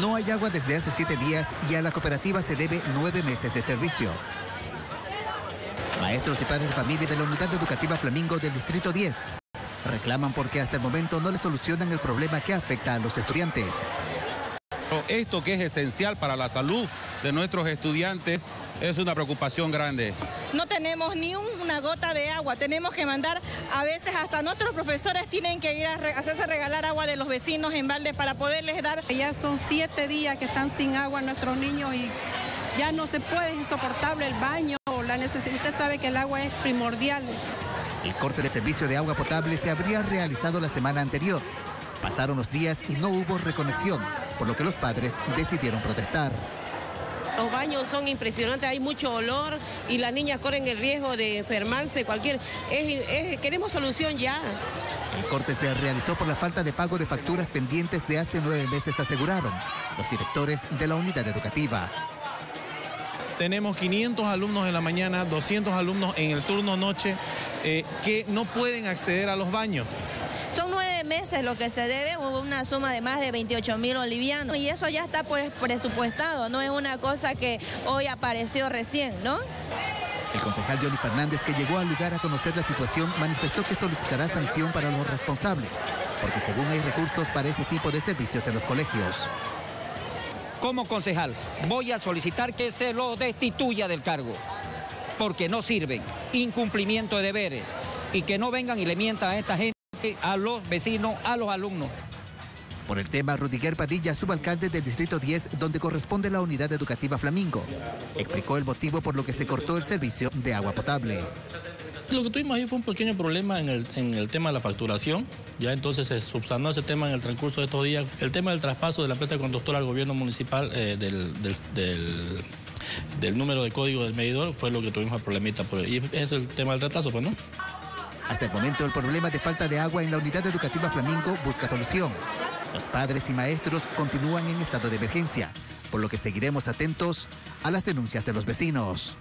No hay agua desde hace siete días y a la cooperativa se debe nueve meses de servicio. Maestros y padres de familia de la Unidad Educativa Flamingo del Distrito 10 reclaman porque hasta el momento no le solucionan el problema que afecta a los estudiantes. Esto que es esencial para la salud de nuestros estudiantes es una preocupación grande. No tenemos ni una gota de agua, tenemos que mandar, a veces hasta nuestros profesores tienen que ir a hacerse regalar agua de los vecinos en balde para poderles dar. Ya son siete días que están sin agua nuestros niños y ya no se puede, es insoportable el baño, la necesidad, usted sabe que el agua es primordial. El corte de servicio de agua potable se habría realizado la semana anterior. Pasaron los días y no hubo reconexión, por lo que los padres decidieron protestar. Los baños son impresionantes, hay mucho olor y las niñas corren el riesgo de enfermarse, cualquier... queremos solución ya. El corte se realizó por la falta de pago de facturas pendientes de hace nueve meses, aseguraron los directores de la unidad educativa. Tenemos 500 alumnos en la mañana, 200 alumnos en el turno noche eh, que no pueden acceder a los baños. Meses lo que se debe, hubo una suma de más de 28 mil bolivianos y eso ya está pues, presupuestado, no es una cosa que hoy apareció recién, ¿no? El concejal Johnny Fernández, que llegó al lugar a conocer la situación, manifestó que solicitará sanción para los responsables, porque según hay recursos para ese tipo de servicios en los colegios. Como concejal, voy a solicitar que se lo destituya del cargo porque no sirven, incumplimiento de deberes y que no vengan y le mientan a esta gente, a los vecinos, a los alumnos. Por el tema, Rudiger Padilla, subalcalde del Distrito 10, donde corresponde la unidad educativa Flamingo, explicó el motivo por lo que se cortó el servicio de agua potable. Lo que tuvimos ahí fue un pequeño problema en el, tema de la facturación. Ya entonces se subsanó ese tema en el transcurso de estos días. El tema del traspaso de la empresa conductora al gobierno municipal eh, del del número de código del medidor fue lo que tuvimos el problemita por y es el tema del retraso, pues no. Hasta el momento el problema de falta de agua en la unidad educativa Flamingo busca solución. Los padres y maestros continúan en estado de emergencia, por lo que seguiremos atentos a las denuncias de los vecinos.